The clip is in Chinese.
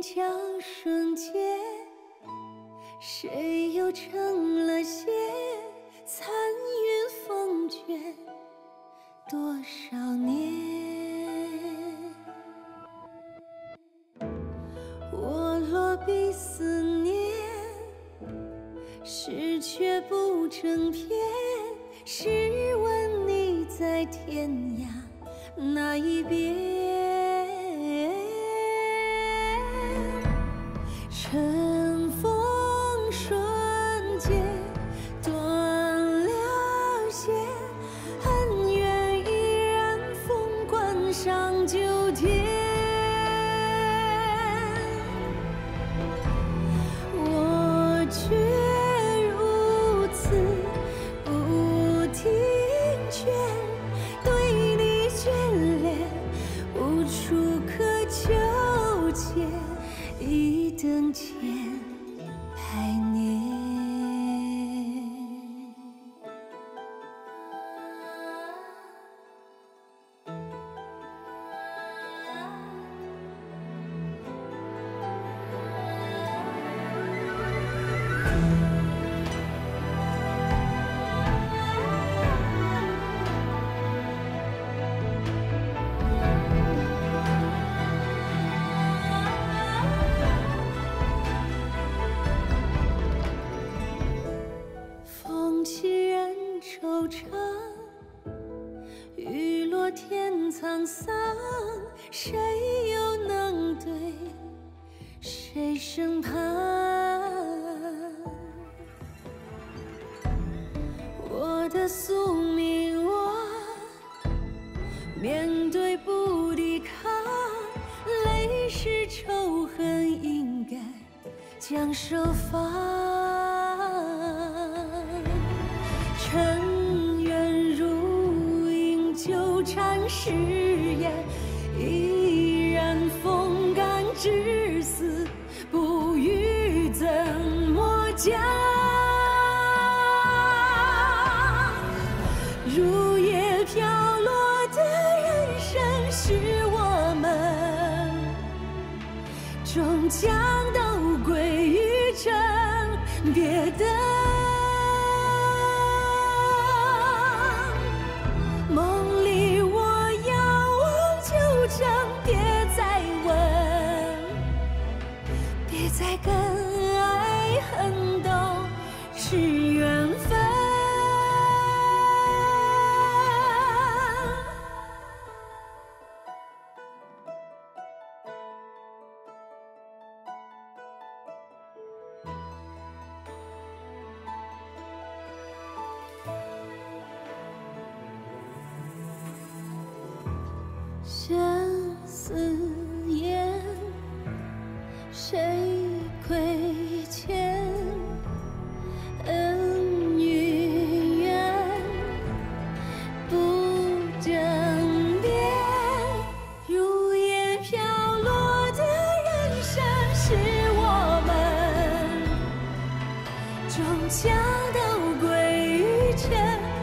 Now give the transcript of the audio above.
角瞬间，谁又成了仙？残云风卷多少年？我落笔思念，诗却不成篇。试问你在天涯哪一边？尘谁又能对谁审判？我的宿命，我面对不抵抗，泪是仇恨，应该将手放。尘缘如影，纠缠誓言，依然风干至死，不语怎么讲？如叶飘落的人生，是我们终将都归于尘，别的。是缘分。相思烟，谁亏终将都归于尘